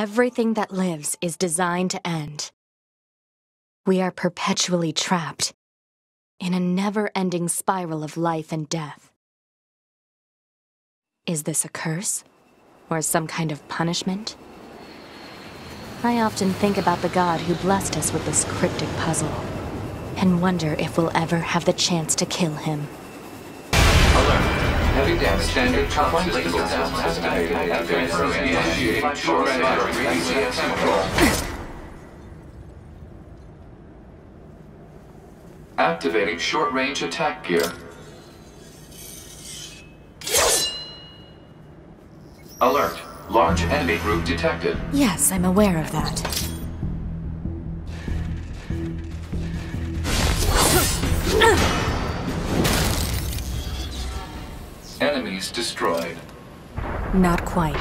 everything that lives is designed to end. We are perpetually trapped in a never ending spiral of life and death. Is this a curse? Or some kind of punishment? I often think about the god who blessed us with this cryptic puzzle, and wonder if we'll ever have the chance to kill him. Heavy damage. Standard top down. Short range control. Activating short-range attack gear. Alert. Large enemy group detected. Yes, I'm aware of that. Enemies destroyed. Not quite.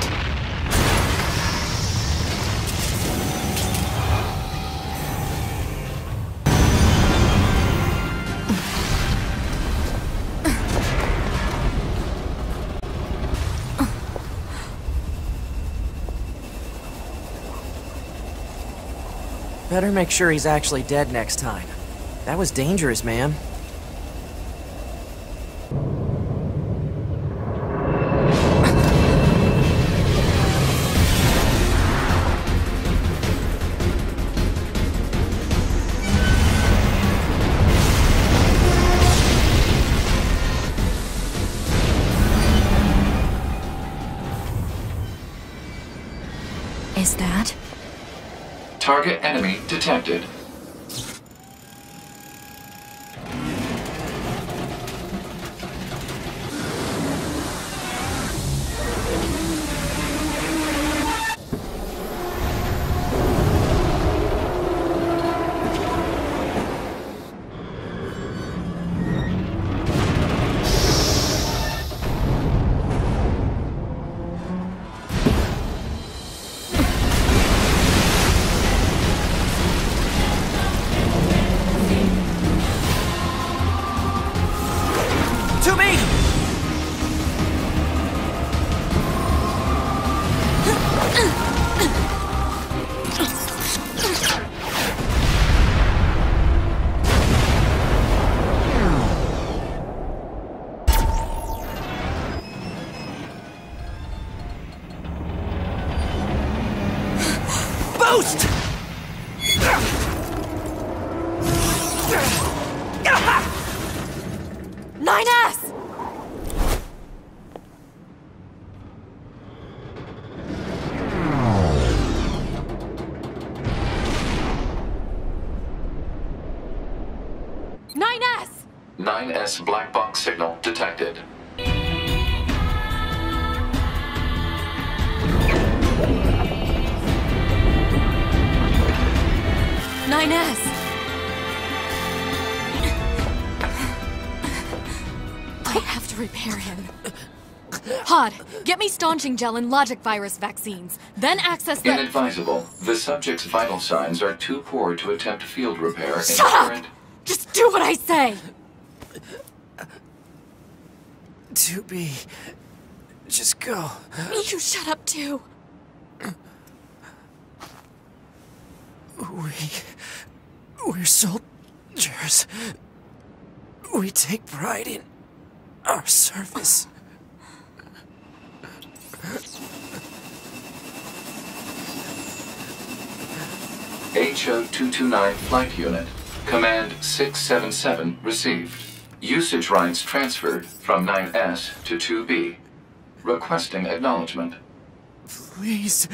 Better make sure he's actually dead next time. That was dangerous, man. Target enemy detected. Boost! Get me staunching gel and logic virus vaccines. Then access the. Inadvisable. The subject's vital signs are too poor to attempt field repair in Shut up! current... Just do what I say! 2B. Just go. You shut up too. We. We're soldiers. We take pride in our service. HO229 Flight Unit. Command 677 received. Usage rights transferred from 9S to 2B. Requesting acknowledgement. Please.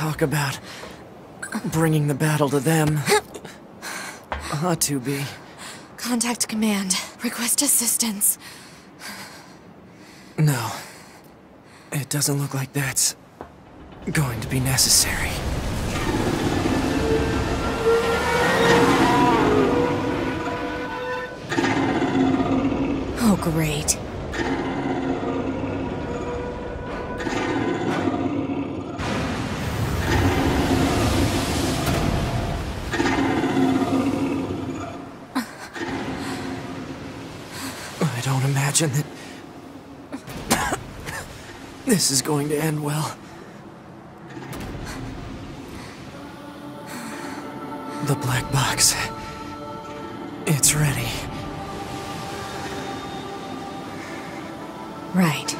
Talk about bringing the battle to them. Ought to be. Contact command. Request assistance. No. It doesn't look like that's going to be necessary. Oh, great. Imagine that this is going to end well. The black box. It's ready. Right.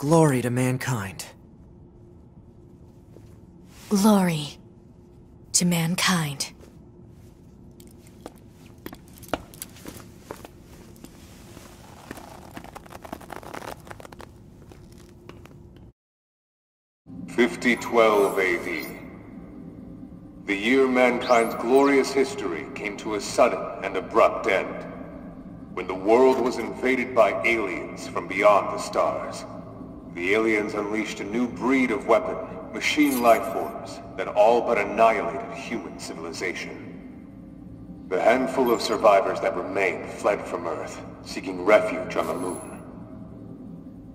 Glory to mankind. Glory to mankind. Fifty twelve AD. The year mankind's glorious history came to a sudden and abrupt end. When the world was invaded by aliens from beyond the stars. The aliens unleashed a new breed of weapon, machine life forms, that all but annihilated human civilization. The handful of survivors that remained fled from Earth, seeking refuge on the moon.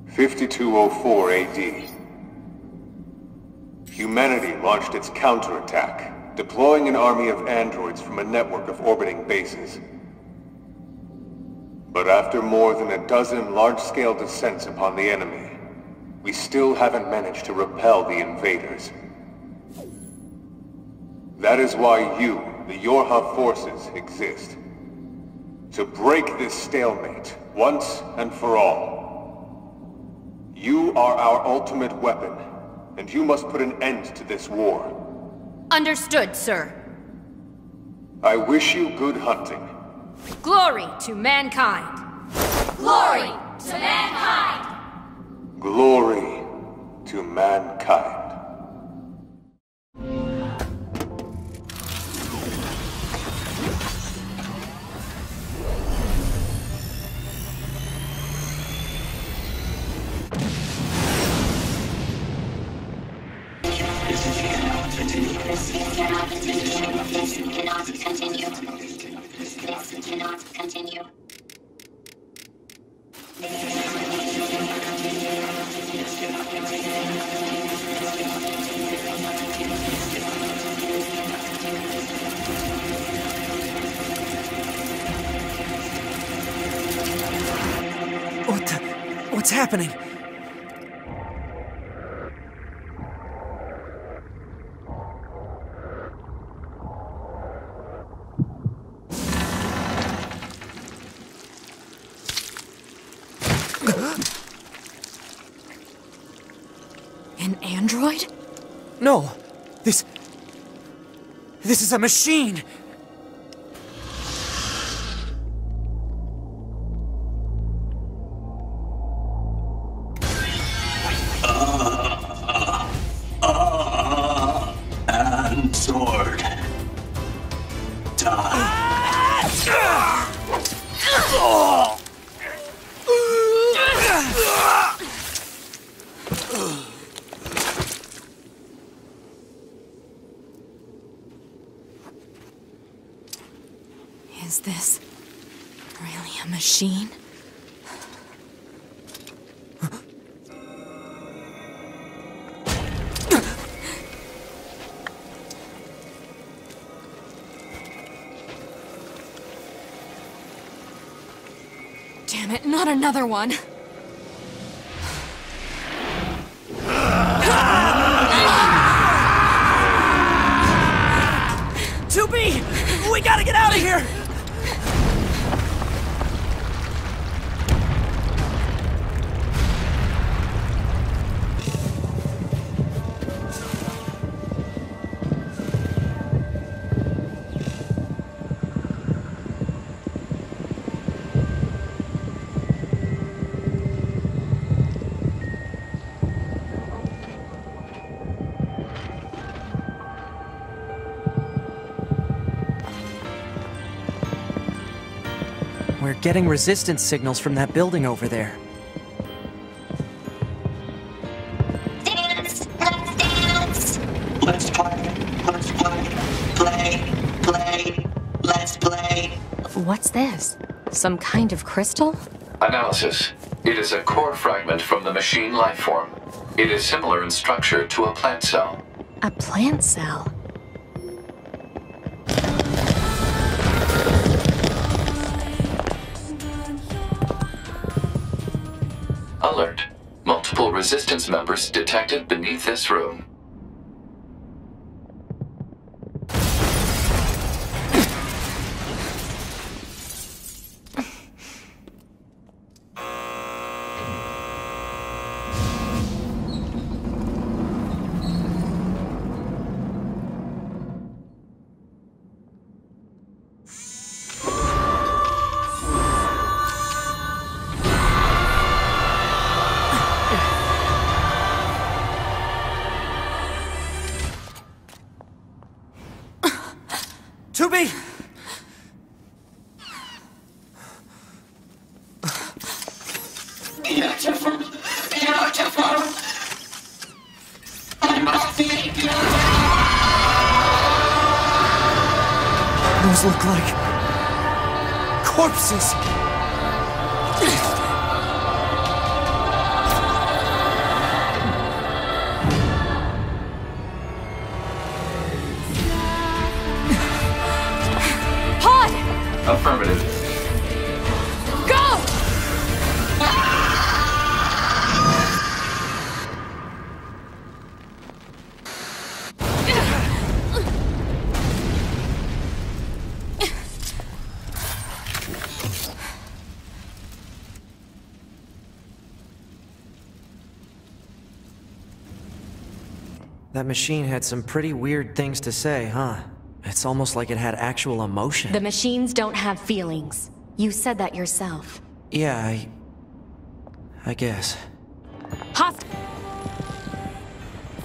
5204 AD. Humanity launched its counterattack, deploying an army of androids from a network of orbiting bases. But after more than a dozen large-scale descents upon the enemy, we still haven't managed to repel the invaders. That is why you, the Yorha forces, exist. To break this stalemate, once and for all. You are our ultimate weapon, and you must put an end to this war. Understood, sir. I wish you good hunting. Glory to mankind. Glory to mankind. Glory to mankind. An android? No! This... This is a machine! Damn it, not another one! 2B! We gotta get out of here! Getting resistance signals from that building over there. Dance! Let's dance! Let's play. Let's play. Play. Play. Let's play. What's this? Some kind of crystal? Analysis. It is a core fragment from the machine lifeform. It is similar in structure to a plant cell. A plant cell. Resistance members detected beneath this room. That machine had some pretty weird things to say, huh? It's almost like it had actual emotion. The machines don't have feelings. You said that yourself. Yeah, I... I guess. Host.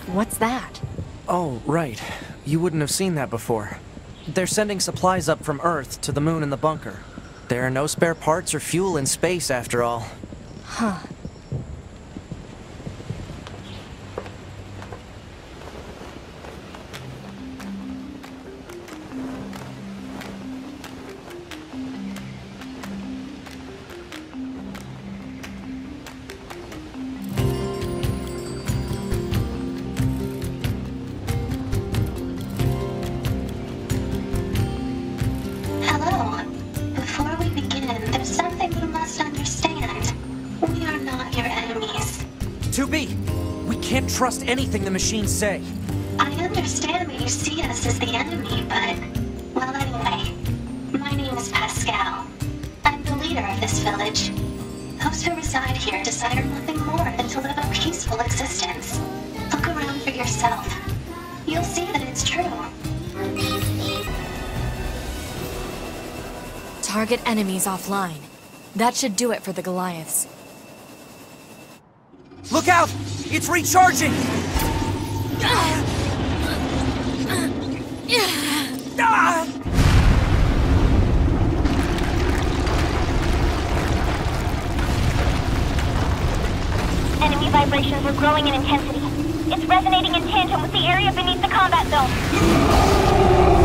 What's that? Oh, right. You wouldn't have seen that before. They're sending supplies up from Earth to the moon and the bunker. There are no spare parts or fuel in space, after all. Huh. Trust anything the machines say. I understand that you see us as the enemy, but... Well, anyway. My name is Pascal. I'm the leader of this village. Those who reside here desire nothing more than to live a peaceful existence. Look around for yourself. You'll see that it's true. Target enemies offline. That should do it for the Goliaths. Look out! It's recharging! Enemy vibrations are growing in intensity. It's resonating in tandem with the area beneath the combat zone.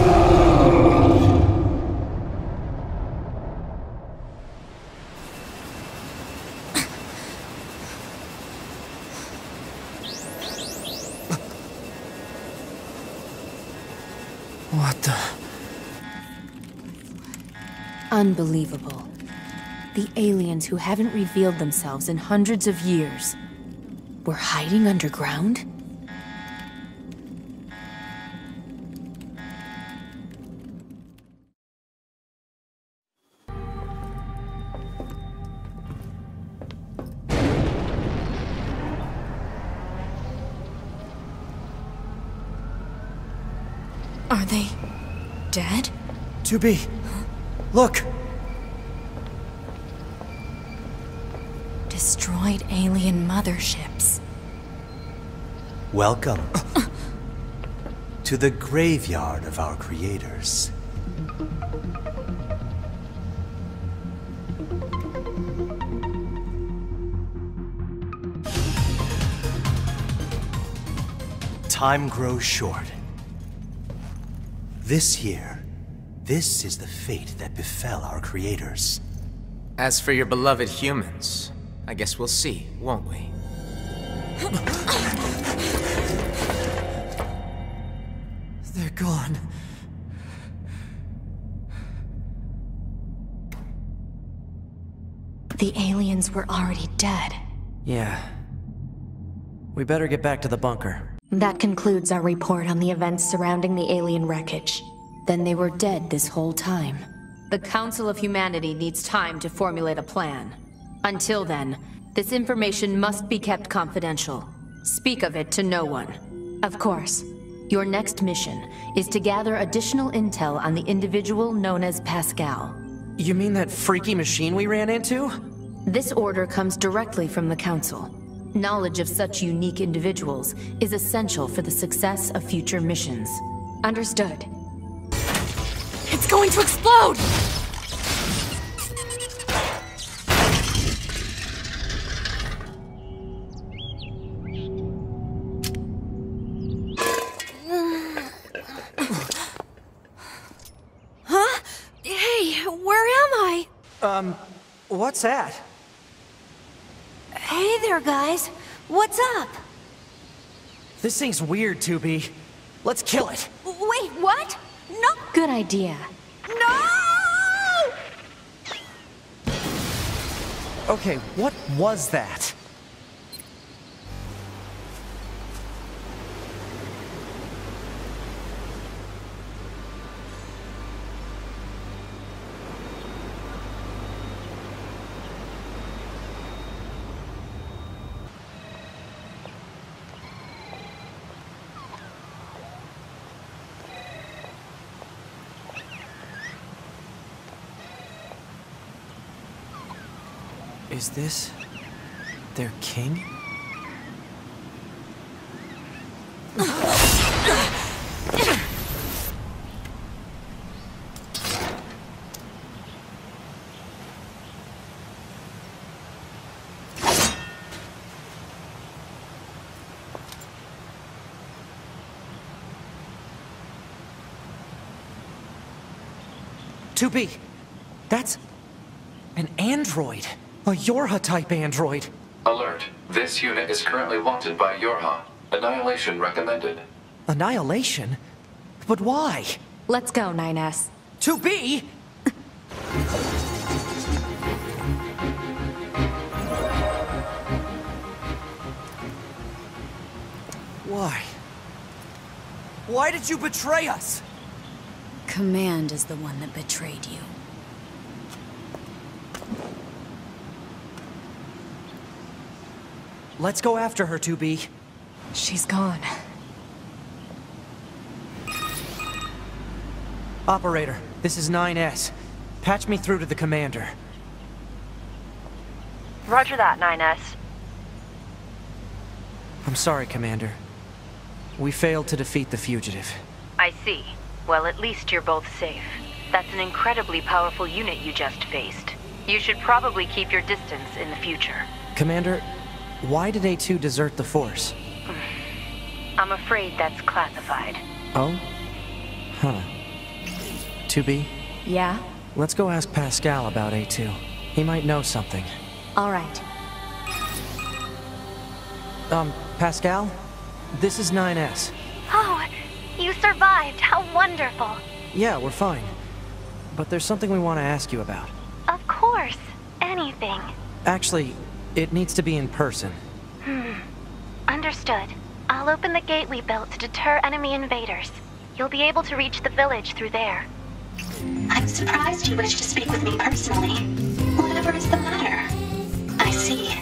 Unbelievable. The aliens who haven't revealed themselves in hundreds of years were hiding underground? Are they dead? 2B, look! Destroyed alien motherships. Welcome to the graveyard of our creators. Time grows short. This year, this is the fate that befell our creators. As for your beloved humans, I guess we'll see, won't we? They're gone. The aliens were already dead. Yeah. We better get back to the bunker. That concludes our report on the events surrounding the alien wreckage. Then they were dead this whole time. The Council of Humanity needs time to formulate a plan. Until then, this information must be kept confidential. Speak of it to no one. Of course. Your next mission is to gather additional intel on the individual known as Pascal. You mean that freaky machine we ran into? This order comes directly from the Council. Knowledge of such unique individuals is essential for the success of future missions. Understood. It's going to explode! Huh? Hey, where am I? Um, what's that? Hey there, guys. What's up? This thing's weird, 2B. Let's kill it. Wait, what? No! Good idea. No! Okay, what was that? Is this their king? Two B. That's an android. A Yorha-type android. Alert. This unit is currently wanted by Yorha. Annihilation recommended. Annihilation? But why? Let's go, 9S. 2B? Why? Why did you betray us? Command is the one that betrayed you. Let's go after her, 2B. She's gone. Operator, this is 9S. Patch me through to the commander. Roger that, 9S. I'm sorry, Commander. We failed to defeat the fugitive. I see. Well, at least you're both safe. That's an incredibly powerful unit you just faced. You should probably keep your distance in the future. Commander, why did A2 desert the Force? I'm afraid that's classified. Oh? Huh. 2B, Yeah? let's go ask Pascal about A2. He might know something. All right. Um, Pascal? This is 9S. Oh, You survived. How wonderful. Yeah, we're fine. But there's something we want to ask you about. Of course. Anything. Actually, it needs to be in person. Hmm. Understood. I'll open the gate we built to deter enemy invaders. You'll be able to reach the village through there. I'm surprised you wish to speak with me personally. Whatever is the matter? I see.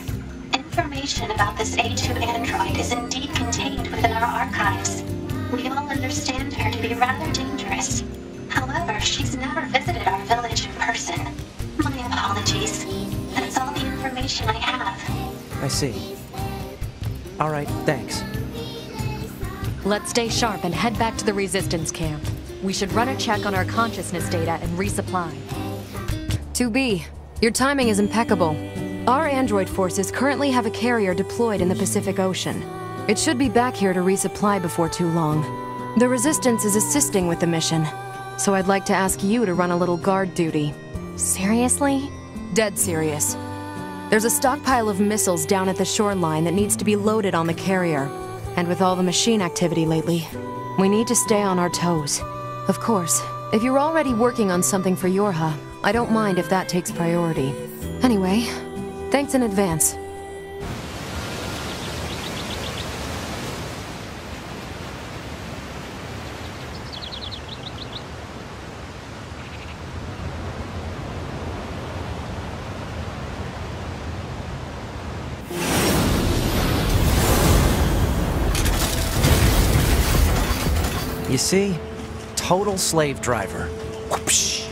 Information about this A2 android is indeed contained within our archives. We all understand her to be rather dangerous. However, she's never visited our village in person. My apologies. That's all the information I have. I see. Alright, thanks. Let's stay sharp and head back to the Resistance camp. We should run a check on our consciousness data and resupply. 2B, your timing is impeccable. Our android forces currently have a carrier deployed in the Pacific Ocean. It should be back here to resupply before too long. The Resistance is assisting with the mission, so I'd like to ask you to run a little guard duty. Seriously? Dead serious. There's a stockpile of missiles down at the shoreline that needs to be loaded on the carrier. And with all the machine activity lately, we need to stay on our toes. Of course, if you're already working on something for Yorha, I don't mind if that takes priority. Anyway, thanks in advance. You see? Total slave driver. Whoopsh.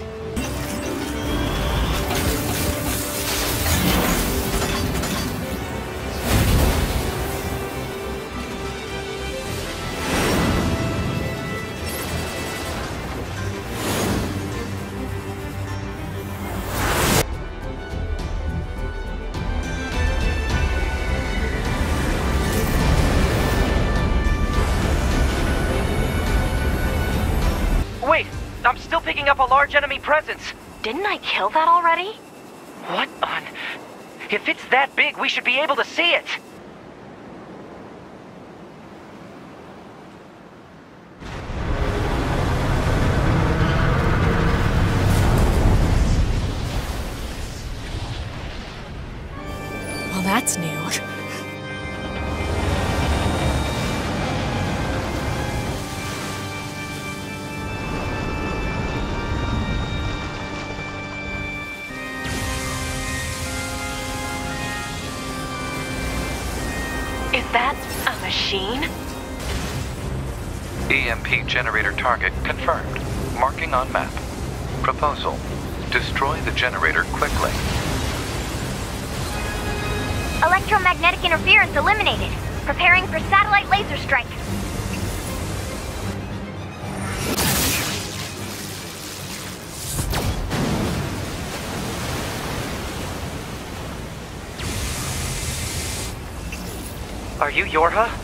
Picking up a large enemy presence. Didn't I kill that already? What on? If it's that big, we should be able to see it. Machine? EMP generator target confirmed. Marking on map. Proposal. Destroy the generator quickly. Electromagnetic interference eliminated. Preparing for satellite laser strike. Are you Yorha?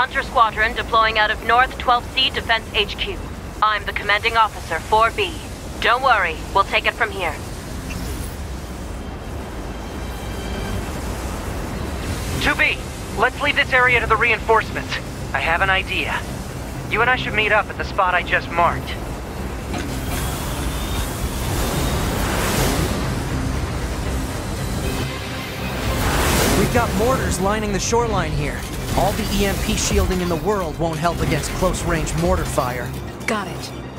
Hunter Squadron deploying out of North 12C Defense HQ. I'm the commanding officer, 4B. Don't worry, we'll take it from here. Two B, let's leave this area to the reinforcements. I have an idea. You and I should meet up at the spot I just marked. We've got mortars lining the shoreline here. All the EMP shielding in the world won't help against close-range mortar fire. Got it.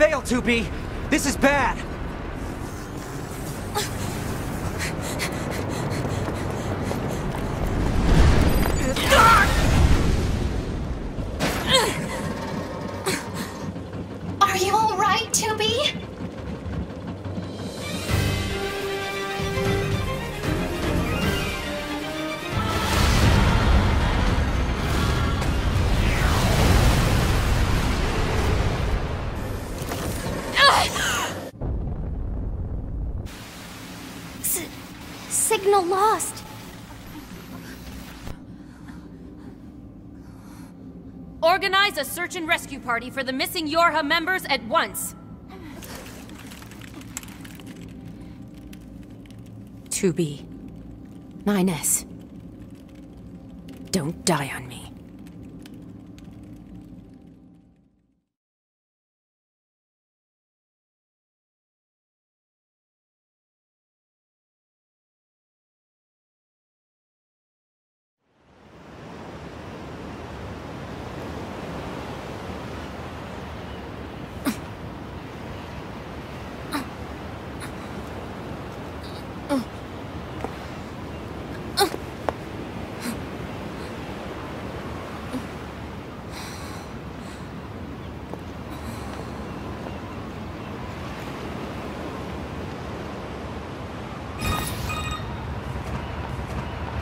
We gotta be. This is bad. Search and rescue party for the missing Yorha members at once. 2B. 9S. Don't die on me.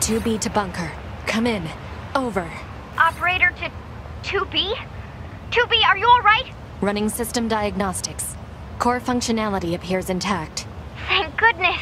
Two B to bunker. Come in. Over. Operator to 2B? 2B, are you alright? Running system diagnostics. Core functionality appears intact. Thank goodness.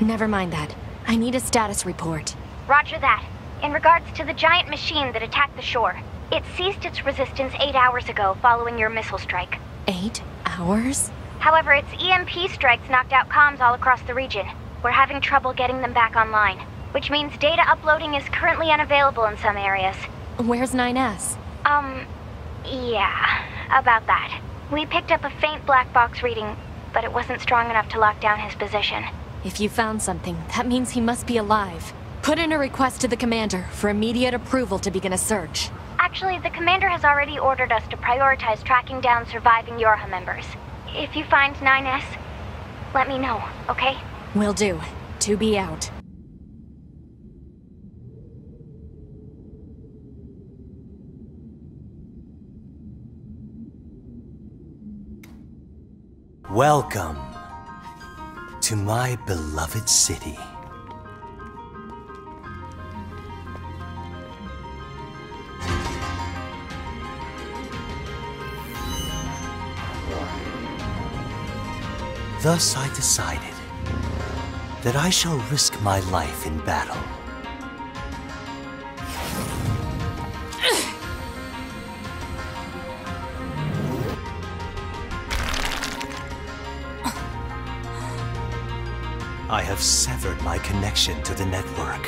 Never mind that. I need a status report. Roger that. In regards to the giant machine that attacked the shore, it ceased its resistance eight hours ago following your missile strike. Eight hours? However, its EMP strikes knocked out comms all across the region. We're having trouble getting them back online, which means data uploading is currently unavailable in some areas. Where's 9S? Um, yeah, about that. We picked up a faint black box reading, but it wasn't strong enough to lock down his position. If you found something, that means he must be alive. Put in a request to the commander for immediate approval to begin a search. Actually, the commander has already ordered us to prioritize tracking down surviving Yorha members. If you find 9S, let me know, okay? Will do. 2B out. Welcome to my beloved city. Thus I decided that I shall risk my life in battle. I have severed my connection to the network.